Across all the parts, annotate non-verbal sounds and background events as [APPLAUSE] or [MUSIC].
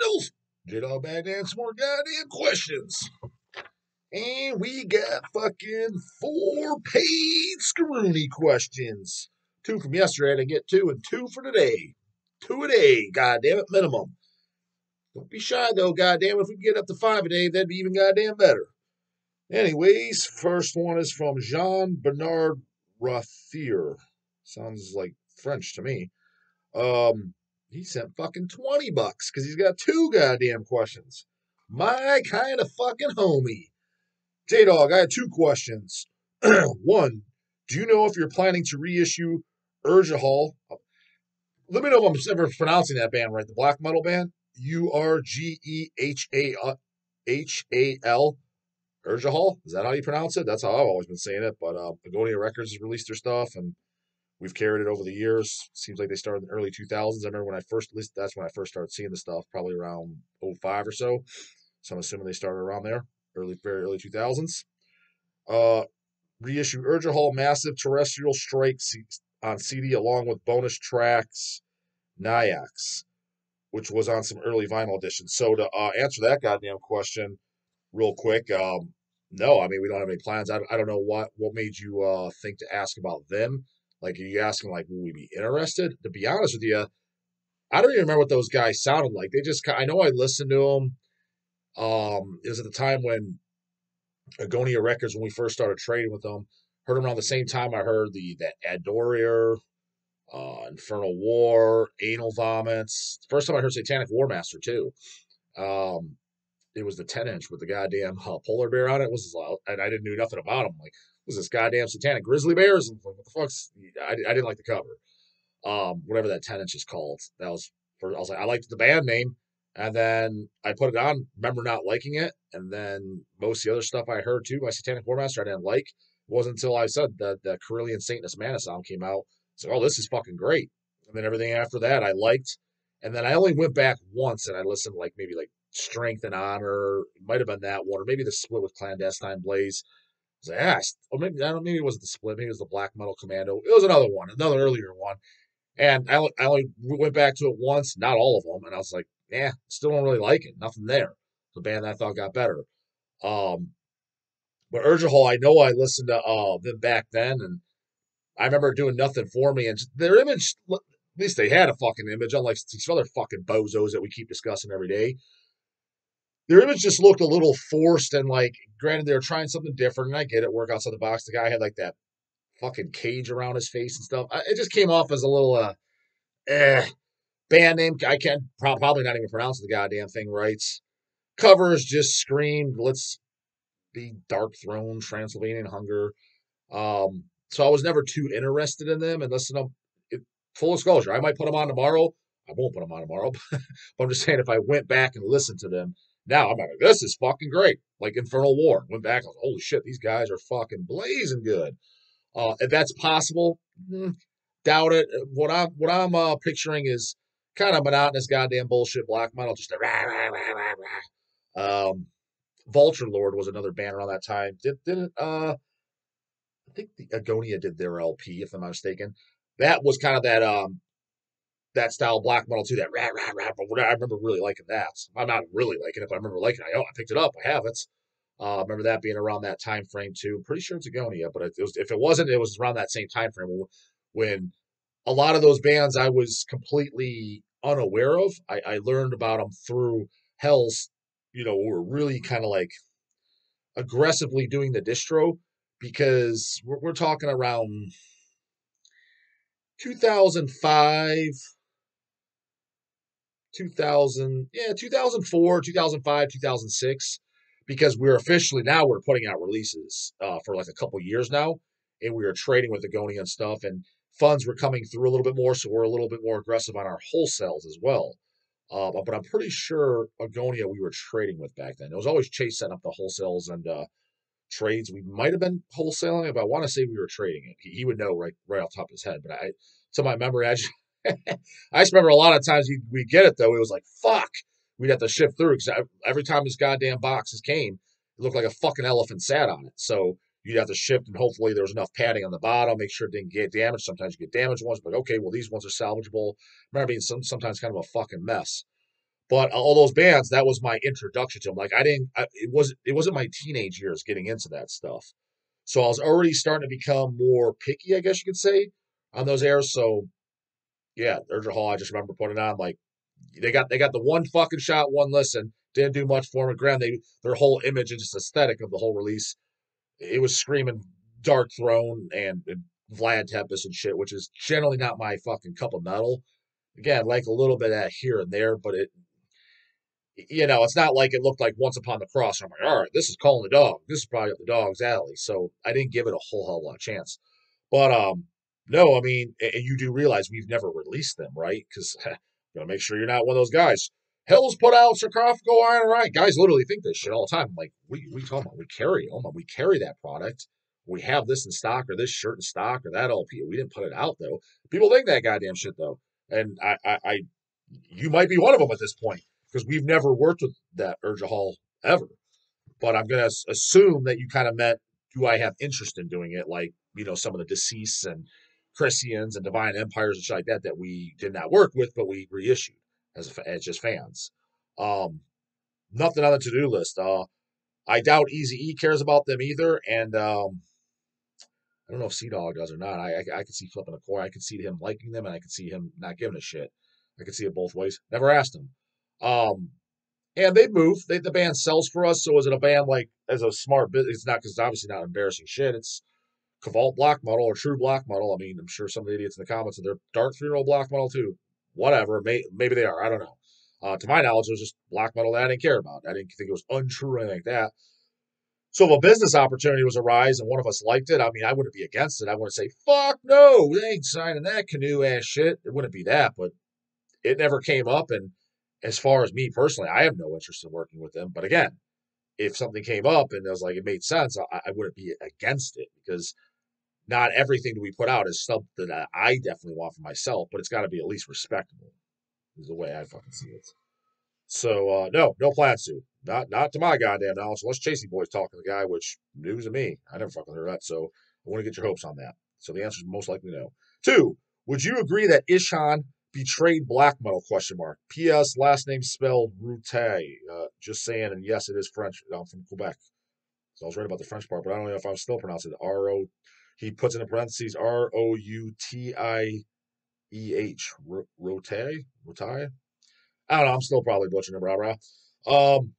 News. J Dog and more goddamn questions. And we got fucking four paid scroony questions. Two from yesterday to get two, and two for today. Two a day, goddamn it, minimum. Don't be shy though, goddamn. If we get up to five a day, that'd be even goddamn better. Anyways, first one is from Jean Bernard Routhier. Sounds like French to me. Um, he sent fucking 20 bucks because he's got two goddamn questions. My kind of fucking homie. J Dog, I had two questions. [CLEARS THROAT] One, do you know if you're planning to reissue Urgehal? Let me know if I'm ever pronouncing that band right. The black metal band? U R G E H A H A L. Urgehal? Is that how you pronounce it? That's how I've always been saying it. But uh, Agonia Records has released their stuff and we've carried it over the years. Seems like they started in the early 2000s. I remember when I first, at least that's when I first started seeing the stuff, probably around 05 or so. So I'm assuming they started around there, early, very early 2000s. Uh, reissue Hall Massive Terrestrial Strike on CD along with bonus tracks Nyax, which was on some early vinyl editions. So to uh, answer that goddamn question real quick, um, no, I mean we don't have any plans. I, I don't know what what made you uh, think to ask about them. Like, are you asking like, will we be interested? To be honest with you, I don't even remember what those guys sounded like. They just I know I listened to them. Um, it was at the time when Agonia Records when we first started trading with them. Heard them around the same time I heard the that Adorer, uh, Infernal War, Anal Vomits. First time I heard Satanic War Master too. Um, it was the 10 inch with the goddamn uh, polar bear on it. it was and I didn't know nothing about them. Like, was this goddamn Satanic Grizzly Bears? Like, what the fuck's? I, I didn't like the cover. Um, whatever that 10 inch is called. That was for, I was like, I liked the band name. And then I put it on, remember not liking it. And then most of the other stuff I heard too by Satanic War Master I didn't like. It wasn't until I said that the Carelian Satanist Mana song came out. So, oh, this is fucking great. And then everything after that I liked. And then I only went back once and I listened like maybe like Strength and Honor. Might have been that one, or maybe the split with Clandestine Blaze. I was like, ah, or maybe I don't. Maybe it wasn't the split. Maybe it was the Black Metal Commando. It was another one, another earlier one. And I, I only went back to it once, not all of them, and I was like, yeah, still don't really like it. Nothing there. The band that I thought got better. Um, but Urgehal, I know I listened to uh, them back then, and I remember doing nothing for me. And their image, at least they had a fucking image, unlike these other fucking bozos that we keep discussing every day their image just looked a little forced and like granted they were trying something different and i get it work outside the box the guy had like that fucking cage around his face and stuff. It just came off as a little uh eh. band name i can't probably not even pronounce the goddamn thing right. Covers just screamed let's be dark throne transylvanian hunger. Um so i was never too interested in them and listen it, full disclosure i might put them on tomorrow. I won't put them on tomorrow, [LAUGHS] but I'm just saying if I went back and listened to them, now I'm like, this is fucking great. Like Infernal War. Went back, I was holy shit, these guys are fucking blazing good. Uh, if that's possible, mm, doubt it. What I'm what I'm uh, picturing is kind of monotonous goddamn bullshit black metal, just a rah rah rah rah rah. Um, Vulture Lord was another band around that time. Did didn't uh I think the Agonia did their LP, if I'm not mistaken. That was kind of that um that style black metal too, that rah rah rah. But I remember really liking that. I'm not really liking it, but I remember liking it. I, oh, I picked it up. I have it. Uh, I remember that being around that time frame too. Pretty sure it's Agonia, but it was, if it wasn't, it was around that same time frame when a lot of those bands I was completely unaware of. I, I learned about them through Hell's, you know, were really kind of like aggressively doing the distro because we're, we're talking around 2005 2000, yeah, 2004, 2005, 2006, because we're officially now we're putting out releases uh, for like a couple years now, and we are trading with Agonia and stuff, and funds were coming through a little bit more, so we're a little bit more aggressive on our wholesales as well. Uh, but I'm pretty sure Agonia we were trading with back then. It was always Chase setting up the wholesales and uh, trades. We might have been wholesaling it, but I want to say we were trading it. He, he, would know right right off top of his head. But I, to my memory, I I just remember a lot of times we get it though. It was like fuck. We'd have to shift through because every time this goddamn boxes came, it looked like a fucking elephant sat on it. So you'd have to shift, and hopefully there was enough padding on the bottom, make sure it didn't get damaged. Sometimes you get damaged ones, but okay, well these ones are salvageable. Remember being some, sometimes kind of a fucking mess. But uh, all those bands, that was my introduction to them. Like I didn't, I, it was it wasn't my teenage years getting into that stuff. So I was already starting to become more picky, I guess you could say, on those airs. So yeah, Urgehal, I just remember putting on like they got they got the one fucking shot, one listen, didn't do much for. Granted, they their whole image and just aesthetic of the whole release, it was screaming Darkthrone and, and Vlad Tepes and shit, which is generally not my fucking cup of metal. Again, like a little bit of that here and there, but it you know, it's not like it looked like Once Upon the Cross. I'm like, all right, this is calling the dog. This is probably up the dog's alley. So I didn't give it a whole hell of a chance. But um, no, I mean, and you do realize we've never released them, right? Because [LAUGHS] gotta make sure you're not one of those guys. Hell's put out sarcophago iron right. Guys literally think this shit all the time. I'm like, we we talking about we carry oh them, we carry that product. We have this in stock or this shirt in stock or that LP. We didn't put it out though. People think that goddamn shit though, and I I, I you might be one of them at this point because we've never worked with that Urgehal ever. But I'm to assume that you kind of meant, do I have interest in doing it? Like, you know, some of the deceased and Christians and Divine Empires and shit like that that we did not work with, but we reissued as, as just fans. Um, nothing on the to do list. Uh, I doubt Easy E cares about them either, and um, I don't know if Sea Dog does or not. I, I I could see flipping a coin. I could see him liking them, and I could see him not giving a shit. I could see it both ways. Never asked him. Um, and they move. They, the band sells for us. So is it a band like as a smart business? It's not because it's obviously not embarrassing shit. It's Cavalt Black model or True Black model. I mean, I'm sure some of the idiots in the comments are they're Dark Funeral Black model too. Whatever. May, maybe they are. I don't know. Uh, to my knowledge, it was just black metal that I didn't care about. I didn't think it was untrue or anything like that. So if a business opportunity was a rise and one of us liked it, I mean, I wouldn't be against it. I wouldn't say, fuck no, they ain't signing that canoe ass shit. It wouldn't be that, but it never came up. And as far as me personally, I have no interest in working with them. But again, if something came up and it was like it made sense, I, I wouldn't be against it because not everything that we put out is something that I definitely want for myself, but it's got to be at least respectable. Is the way I fucking see it. So uh, no, no plans to. Not not to my goddamn knowledge. Unless Chasey Boy's talking to the guy, which news to me. I never fucking heard that. So I want to get your hopes on that. So the answer is most likely no. Two, would you agree that Ihsahn betrayed black metal question mark ps last name spelled route uh, just saying and yes it is french i'm from quebec so i was right about the french part but i don't know if i'm still pronouncing it r-o he puts in the parentheses r-o-u-t-i-e-h rote rote i don't know i'm still probably butchering it rah rah. Um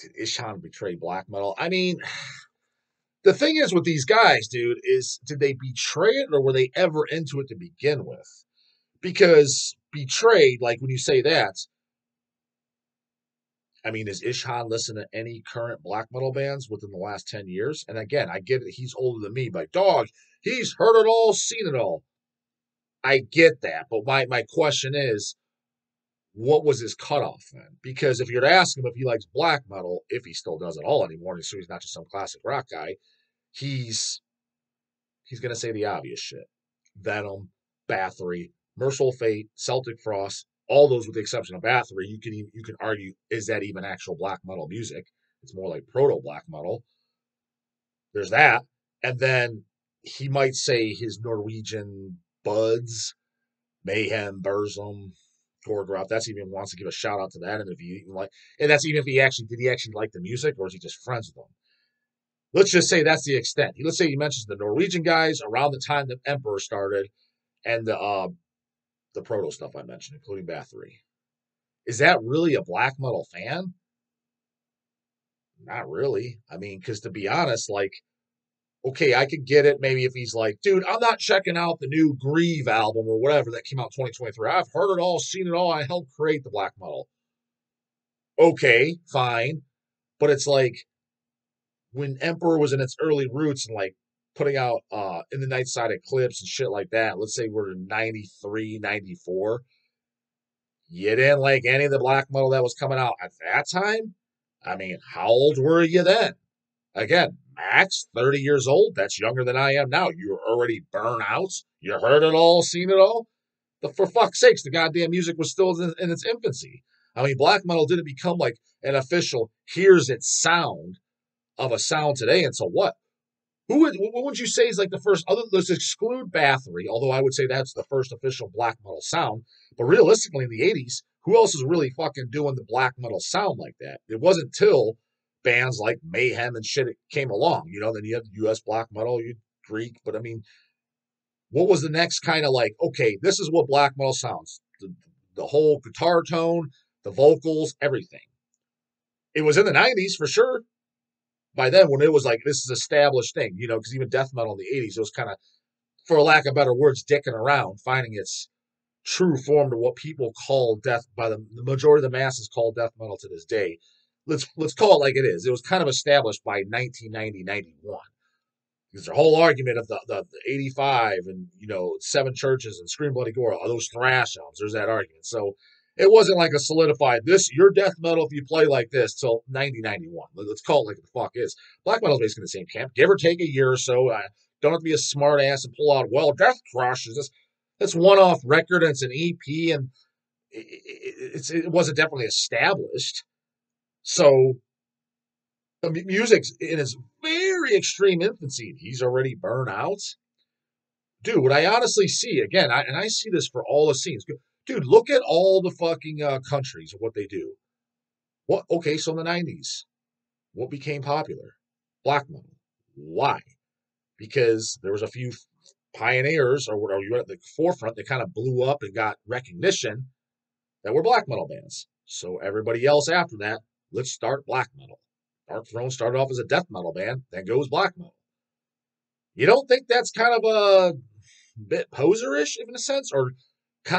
did Ihsahn betray black metal. I mean [SIGHS] the thing is with these guys, dude, is did they betray it or were they ever into it to begin with? Because betrayed, like when you say that, I mean, is Ihsahn listen to any current black metal bands within the last 10 years? And again, I get it, he's older than me, but dog, he's heard it all, seen it all. I get that, but my, my question is, what was his cutoff then? Because if you're to ask him if he likes black metal, if he still does at all anymore, and so he's not just some classic rock guy, he's he's going to say the obvious shit. Venom, Bathory, Mercyful Fate, Celtic Frost, all those with the exception of Bathory, you can you can argue is that even actual black metal music? It's more like proto black metal. There's that, and then he might say his Norwegian buds, Mayhem, Burzum, Gorgoroth. That's even wants to give a shout out to that, and if he like, and that's even if he actually did he actually like the music or is he just friends with them? let's just say that's the extent. Let's say he mentions the Norwegian guys around the time the Emperor started, and the uh, the proto stuff I mentioned, including Bathory. Is that really a black metal fan? Not really. I mean, because to be honest, like, okay, I could get it maybe if he's like, dude, I'm not checking out the new Grieve album or whatever that came out 2023. I've heard it all, seen it all. I helped create the black metal. Okay, fine. But it's like, when Emperor was in its early roots and like putting out uh in the night side clips and shit like that, let's say we're in 93, 94, you didn't like any of the black metal that was coming out at that time? I mean, how old were you then? Again, max 30 years old. That's younger than I am now. You're already burnouts. You heard it all, seen it all. The, for fuck's sakes, the goddamn music was still in, in its infancy. I mean, black metal didn't become like an official, here's its sound of a sound today. So what? Who would what would you say is like the first other let's exclude Bathory, although I would say that's the first official black metal sound. But realistically in the 80s, who else is really fucking doing the black metal sound like that? It wasn't till bands like Mayhem and shit came along. You know, then you had U.S. black metal, you Greek, but I mean, what was the next kind of like? Okay, this is what black metal sounds. The, the whole guitar tone, the vocals, everything. It was in the '90s for sure. By then, when it was like this is established thing, you know, because even death metal in the '80s, it was kind of, for lack of better words, dicking around, finding its true form to what people call death by the, the majority of the masses call death metal to this day. Let's let's call it like it is. It was kind of established by 1990, 91. Because the whole argument of the, the, the 85 and you know seven churches and scream bloody gore are those thrash albums. There's that argument. So it wasn't like a solidified this your death metal if you play like this till 90 91 let's call it like the fuck is black metal is basically the same camp give or take a year or so uh, don't have to be a smart ass and pull out well death crush is this that's one off record and it's an EP and it, it, it wasn't definitely established. So the music's in its very extreme infancy. He's already burnt out. Dude, what I honestly see again, I, and I see this for all the scenes. Dude, look at all the fucking uh, countries and what they do. What? Okay, so in the '90s, what became popular? Black metal. Why? Because there was a few pioneers or whatever you at the forefront that kind of blew up and got recognition that were black metal bands. So everybody else after that, let's start black metal. Dark Throne started off as a death metal band, then goes black metal. You don't think that's kind of a bit poserish in a sense, or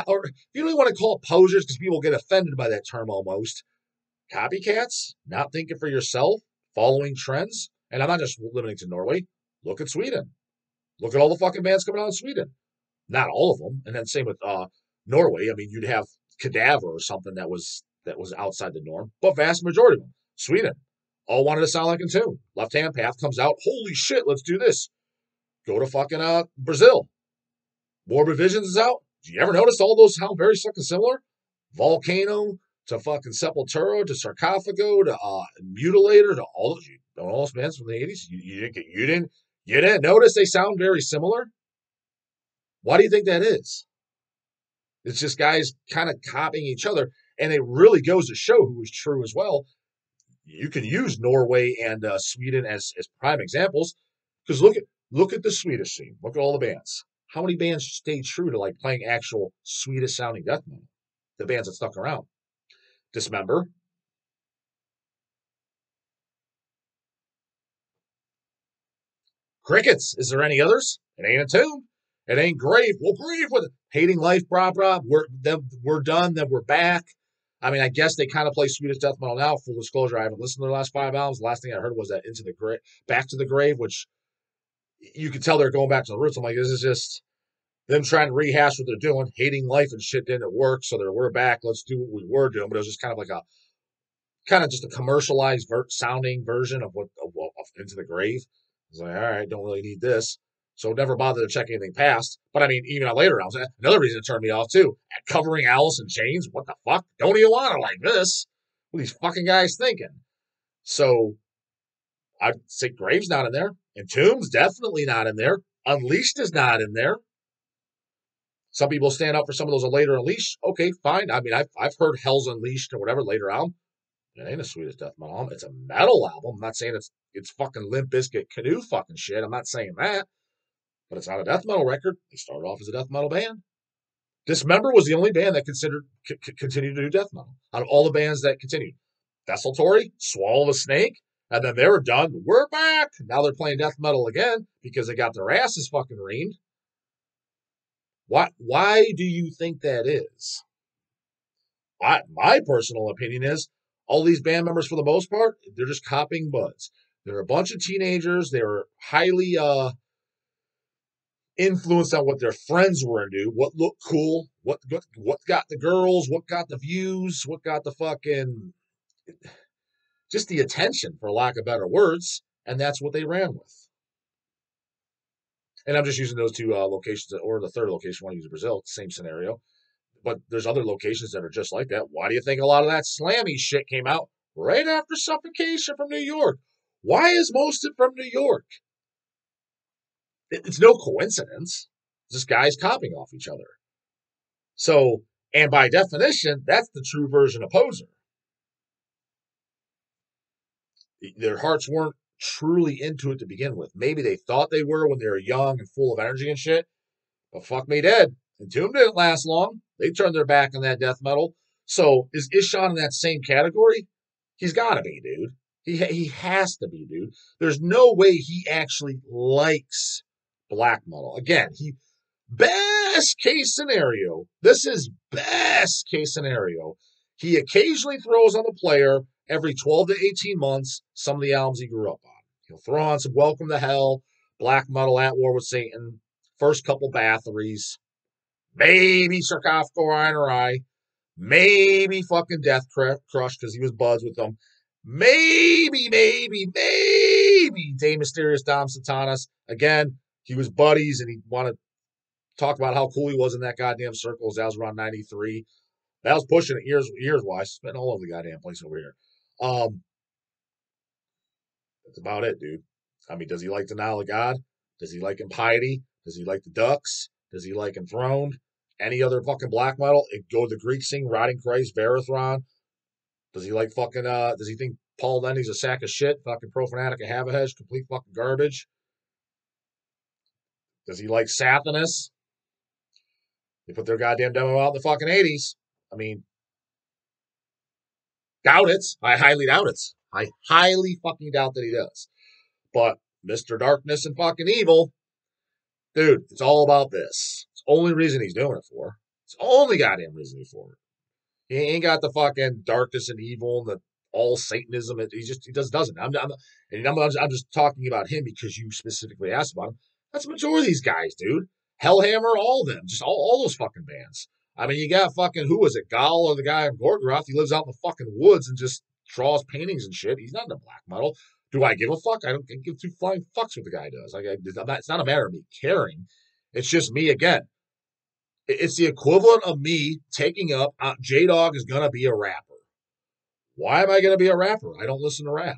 or you don't want to call it posers because people get offended by that term almost. Copycats, not thinking for yourself, following trends, and I'm not just limiting to Norway. Look at Sweden. Look at all the fucking bands coming out of Sweden. Not all of them. And then same with uh, Norway. I mean, you'd have Cadaver or something that was that was outside the norm, but vast majority of them. Sweden, all wanted to sound like Entomb. Left Hand Path comes out. Holy shit, let's do this. Go to fucking uh, Brazil. Morbid Visions is out. Do you ever notice all those sound very fucking similar? Vulcano to fucking Sepultura to Sarcophago to uh, Mutilator to all those, all those bands from the 80s. You, you, didn't you didn't you didn't notice they sound very similar? Why do you think that is? It's just guys kind of copying each other. And it really goes to show who is true as well. You can use Norway and uh, Sweden as, as prime examples because look at look at the Swedish scene. Look at all the bands. How many bands stayed true to like playing actual Swedish sounding death metal? The bands that stuck around. Dismember, Crickets. Is there any others? It ain't Entomb. It ain't Grave. Well, Grave with it. hating life, bra bra. We're then we're done. Then we're back. I mean, I guess they kind of play Swedish death metal now. Full disclosure, I haven't listened to the last five albums. The last thing I heard was that Into the Grave, Back to the Grave, which you could tell they're going back to the roots. I'm like, this is just them trying to rehash what they're doing, hating life and shit didn't work. So they're we're back. Let's do what we were doing. But it was just kind of like a kind of just a commercialized ver- sounding version of what of, of Into the Grave. I was like, all right, don't really need this. So never bothered to check anything past. But I mean, even later rounds, another reason it turned me off too. At covering Alice in Chains, what the fuck? Don't even want it like this. What these fucking guys thinking? So I'd say Grave's not in there. Entomb's definitely not in there. Unleashed is not in there. Some people stand up for some of those later Unleashed. Okay, fine. I mean, I've, I've heard Hell's Unleashed or whatever later on. It ain't a Swedish death metal album. It's a metal album. I'm not saying it's it's fucking Limp Bizkit canoe fucking shit. I'm not saying that. But it's not a death metal record. They started off as a death metal band. Dismember was the only band that considered c- continued to do death metal out of all the bands that continued. Desultory, Swallow the Snake, and then they were done. We're back. Now they're playing death metal again because they got their asses fucking reamed. Why? Why do you think that is? I, my personal opinion is all these band members, for the most part, they're just copying buds. They're a bunch of teenagers. They were highly uh, influenced on what their friends were into, what looked cool, what, what what got the girls, what got the views, what got the fucking just the attention, for lack of better words, and that's what they ran with. And I'm just using those two uh, locations, or the third location. Want use Brazil, same scenario. But there's other locations that are just like that. Why do you think a lot of that slammy shit came out right after Suffocation from New York? Why is most of it from New York? It's no coincidence. Just guys copying off each other. So, And by definition, that's the true version of poser. Their hearts weren't truly into it to begin with. Maybe they thought they were when they were young and full of energy and shit, but fuck me dead. Entomb didn't last long. They turned their back on that death metal. So is Ihsahn in that same category? He's got to be, dude. He he has to be, dude. There's no way he actually likes black metal. Again, he best case scenario. This is best case scenario. He occasionally throws on the player every 12 to 18 months some of the albums he grew up on. He'll throw on some Welcome to Hell, Black Metal, At War with Satan, first couple Bathories, maybe Sarcophago INRI, maybe fucking Deathcrush because he was buds with them, maybe, maybe, maybe De Mysteriis Dom Sathanas. Again, he was buddies and he wanted to talk about how cool he was in that goddamn circle. That was around 93. That was pushing it years, years wise. Spent all over the goddamn place over here. Um, that's about it, dude. I mean, does he like Denial of God? Does he like Impiety? Does he like the Ducks? Does he like Enthroned? Any other fucking black metal? It go the Greek sing, Rotting Christ, Varathron. Does he like fucking uh does he think Paul Ledney's a sack of shit, fucking profanatic a Havohej, complete fucking garbage? Does he like Sathanas? They put their goddamn demo out in the fucking 80s. I mean, doubt it. I highly doubt it. I highly fucking doubt that he does. But Mr. Darkness and fucking Evil, dude, it's all about this. It's the only reason he's doing it for. It's the only goddamn reason he's for it. He ain't got the fucking darkness and evil and the all Satanism. He just he just doesn't. I'm, I'm and I'm, I'm just talking about him because you specifically asked about him. That's the majority of these guys, dude. Hellhammer, all of them, just all, all those fucking bands. I mean, you got fucking who was it, Gaahl or the guy in Gorgoroth? He lives out in the fucking woods and just draws paintings and shit. He's not in the black metal. Do I give a fuck? I don't give two flying fucks what the guy does. Like, it's not a matter of me caring. It's just me again. It's the equivalent of me taking up uh, J Dog is gonna be a rapper. Why am I gonna be a rapper? I don't listen to rap.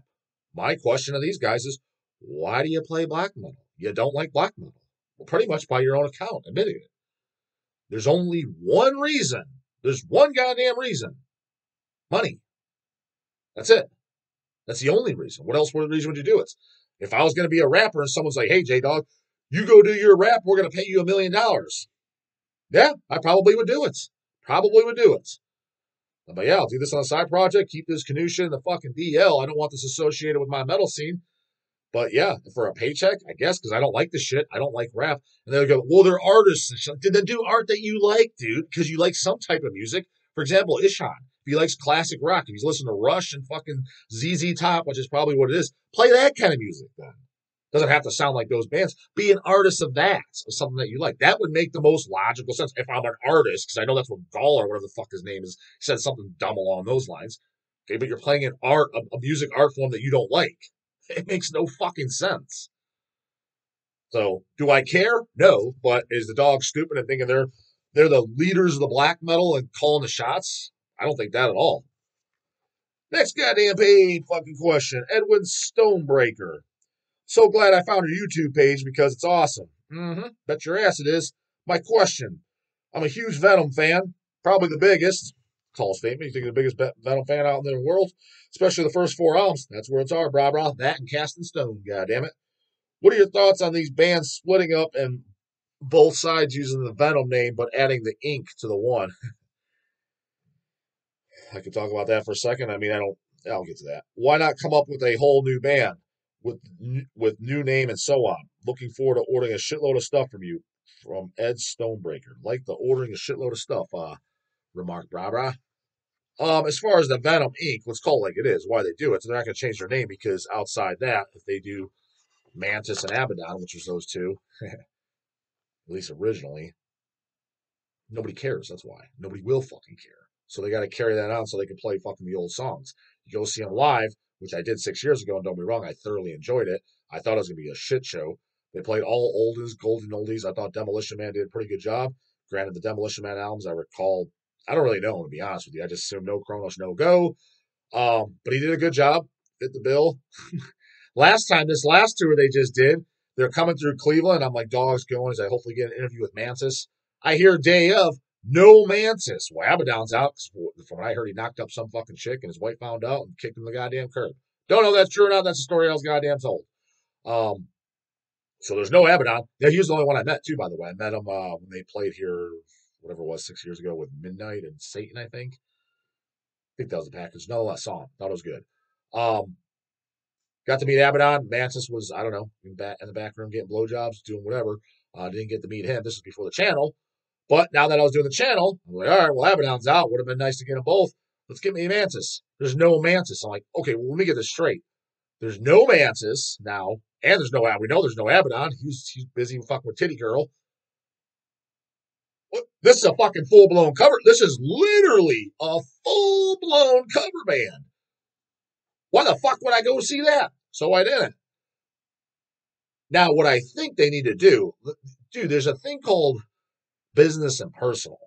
My question to these guys is, why do you play black metal? You don't like black metal. Well, pretty much by your own account, admitting it. There's only one reason. There's one goddamn reason. Money. That's it. That's the only reason. What else What reason would you do it? If I was going to be a rapper and someone's like, hey, J Dog, you go do your rap, we're going to pay you a million dollars. Yeah, I probably would do it. Probably would do it. But yeah, I'll do this on a side project, keep this Canusha in the fucking DL. I don't want this associated with my metal scene. But yeah, for a paycheck, I guess, because I don't like the shit. I don't like rap. And they go, well, they're artists. Did they do art that you like, dude? Because you like some type of music. For example, Ihsahn he likes classic rock, if he's listening to Rush and fucking ZZ Top, which is probably what it is, play that kind of music then. Doesn't have to sound like those bands. Be an artist of that, something that you like. That would make the most logical sense. If I'm an artist, because I know that's what Gaahl or whatever the fuck his name is said something dumb along those lines. Okay, but you're playing an art, a, a music art form that you don't like. [LAUGHS] It makes no fucking sense. So, do I care? No, but is the dog stupid and thinking they're they're the leaders of the black metal and calling the shots? I don't think that at all. Next goddamn page fucking question. Edwin Stonebreaker. So glad I found your YouTube page because it's awesome. Mm-hmm. Bet your ass it is. My question. I'm a huge Venom fan, probably the biggest. Tall statement. You think the biggest Venom fan out in the world, especially the first four albums. That's where it's our bra bra. That and Cast in Stone. God damn it. What are your thoughts on these bands splitting up and both sides using the Venom name but adding the ink to the one? [LAUGHS] I could talk about that for a second. I mean, I don't. I'll get to that. Why not come up with a whole new band with with new name and so on? Looking forward to ordering a shitload of stuff from you. From Ed Stonebreaker. Like the ordering a shitload of stuff. Uh, remarked Bra Um, as far as the Venom Inc., let's call it like it is. Why they do it? So they're not going to change their name because outside that, if they do Mantis and Abaddon, which was those two, [LAUGHS] at least originally, nobody cares. That's why nobody will fucking care. So they got to carry that on so they can play fucking the old songs. You go see them live, which I did six years ago, and don't be wrong, I thoroughly enjoyed it. I thought it was going to be a shit show. They played all oldies, golden oldies. I thought Demolition Man did a pretty good job. Granted, the Demolition Man albums, I recall, I don't really know, to be honest with you. I just assume no Cronos, no go. Um, but he did a good job, fit the bill. [LAUGHS] last time, this last tour they just did, they're coming through Cleveland. I'm like, dogs going as I hopefully get an interview with Mantis. I hear day of, No Mantis. Well, Abaddon's out. From what I heard, he knocked up some fucking chick and his wife found out and kicked him the goddamn curb. Don't know if that's true or not. That's a story I was goddamn told. Um, so there's no Abaddon. Yeah, he was the only one I met too, by the way. I met him uh, when they played here, whatever it was, six years ago with Midnight and Satan, I think. I think that was the package. Nonetheless, saw him. Thought it was good. Um, got to meet Abaddon. Mantis was, I don't know, in, in the back room getting blowjobs, doing whatever. Uh, didn't get to meet him. This was before the channel. But now that I was doing the channel, I'm like, all right, well, Abaddon's out. Would have been nice to get them both. Let's get me a Mantis. There's no Mantis. I'm like, okay, well, let me get this straight. There's no Mantis now, and there's no Ab. We know there's no Abaddon. He's he's busy fucking with Titty Girl. This is a fucking full blown cover. This is literally a full blown cover band. Why the fuck would I go see that? So I didn't. Now, what I think they need to do, dude, there's a thing called business and personal.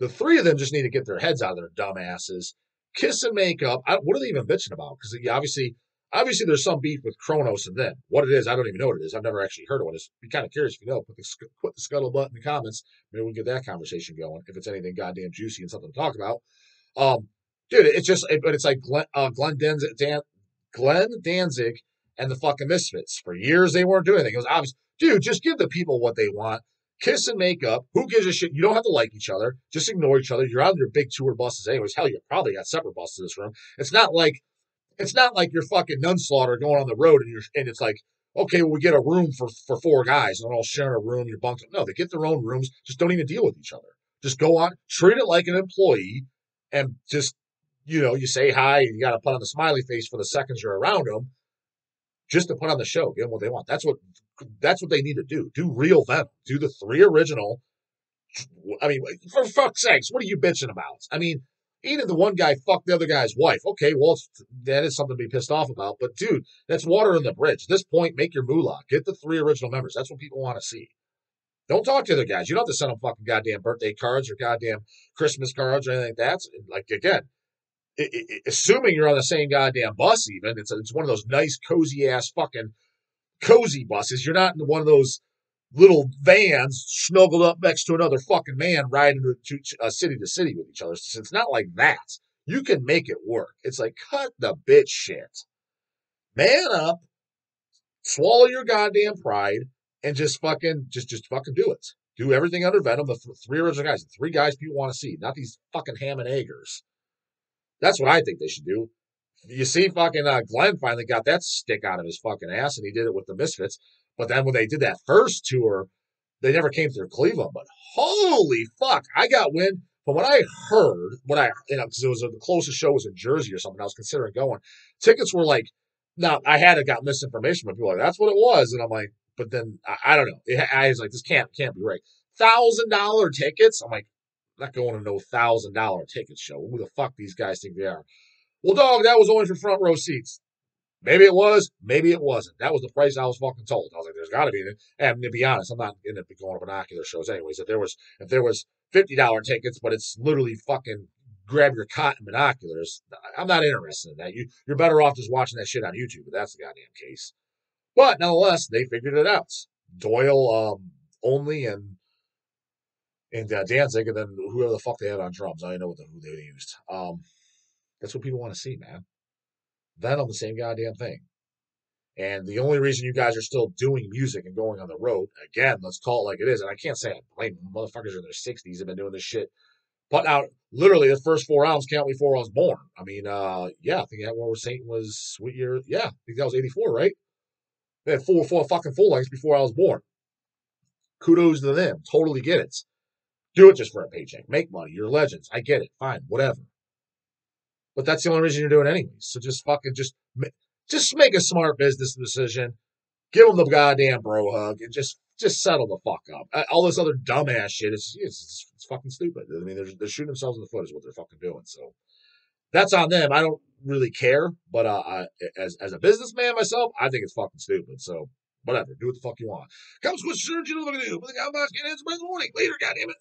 The three of them just need to get their heads out of their dumbasses, kiss and make up. I, what are they even bitching about? Because you obviously Obviously, there's some beef with Cronos and them. What it is, I don't even know what it is. I've never actually heard of it. It's be kind of curious if you know. Put the put the scuttlebutt in the comments. Maybe we can get that conversation going if it's anything goddamn juicy and something to talk about. Um, dude, it's just, it, but it's like Glenn, uh, Glenn Danzig, Dan, Glenn Danzig and the fucking Misfits. For years, they weren't doing anything. It was obvious, dude. Just give the people what they want. Kiss and make up. Who gives a shit? You don't have to like each other. Just ignore each other. You're on your big tour buses anyways. Hell, you probably got separate buses in this room. It's not like it's not like you're fucking Nunslaughter going on the road and you're and it's like, okay, well, we get a room for for four guys and they're all sharing a room. You're bunked. No, they get their own rooms. Just don't even deal with each other. Just go on, treat it like an employee, and just you know, you say hi and you got to put on the smiley face for the seconds you're around them, just to put on the show, give them what they want. That's what that's what they need to do. Do real Venom. Do the three original. I mean, for fuck's sakes, what are you bitching about? I mean, even the one guy fucked the other guy's wife. Okay, well, that is something to be pissed off about. But dude, that's water in the bridge. At this point, make your moolah. Get the three original members. That's what people want to see. Don't talk to the guys. You don't have to send them fucking goddamn birthday cards or goddamn Christmas cards or anything like that. Like again, assuming you're on the same goddamn bus, even it's it's one of those nice cozy ass fucking cozy buses. You're not in one of those little vans snuggled up next to another fucking man riding to, uh, city to city with each other. So it's not like that. You can make it work. It's like cut the bitch shit. Man up, swallow your goddamn pride, and just fucking just just fucking do it. Do everything under Venom. The three original guys, the three guys people want to see, not these fucking ham and eggers. That's what I think they should do. You see, fucking uh, Glenn finally got that stick out of his fucking ass, and he did it with the Misfits. But then when they did that first tour, they never came through Cleveland. But holy fuck, I got wind But what I heard. What I you know because it was the closest show was in Jersey or something. I was considering going. Tickets were like, now I had to got misinformation, but people like that's what it was, and I'm like, but then I, I don't know. It, I was like, this can't can't be right. Thousand dollar tickets. I'm like, I'm not going to no thousand dollar ticket show. Who the fuck these guys think they are? Well, dog, that was only for front row seats. Maybe it was, maybe it wasn't. That was the price I was fucking told. I was like, there's got to be. And to be honest, I'm not going to be going to binocular shows anyways. If there was, if there was fifty dollar tickets, but it's literally fucking grab your cotton binoculars, I'm not interested in that. You, you're better off just watching that shit on YouTube. But that's the goddamn case. But nonetheless, they figured it out. Doyle um, only and and uh, Danzig, and then whoever the fuck they had on drums. I don't know what the, who they used. Um, that's what people want to see, man. Venom, the same goddamn thing. And the only reason you guys are still doing music and going on the road, again, let's call it like it is. And I can't say I blame. Motherfuckers in their 60s have been doing this shit. But now, literally, the first four albums count before I was born. I mean, uh, yeah, I think that one was Satan was Sweet Year. Yeah, I think that was 84, right? They had four, four fucking full lengths before I was born. Kudos to them. Totally get it. Do it just for a paycheck. Make money. You're legends. I get it. Fine. Whatever. But that's the only reason you're doing it anyways. So just fucking just just make a smart business decision. Give them the goddamn bro hug and just just settle the fuck up. All this other dumbass shit is it's, it's, fucking stupid. I mean, they're, they're shooting themselves in the foot is what they're fucking doing. So that's on them. I don't really care, but uh, I, as as a businessman myself, I think it's fucking stupid. So whatever, do what the fuck you want. Comes with surgeon, look at you. How much it is by the morning. Later, goddamn it.